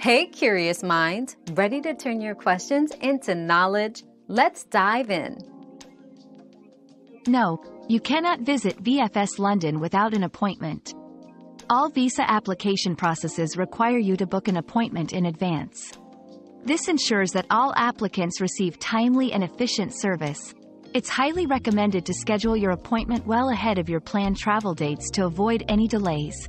Hey, curious minds, ready to turn your questions into knowledge? Let's dive in. No, you cannot visit VFS London without an appointment. All visa application processes require you to book an appointment in advance. This ensures that all applicants receive timely and efficient service. It's highly recommended to schedule your appointment well ahead of your planned travel dates to avoid any delays.